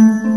Mm-hmm.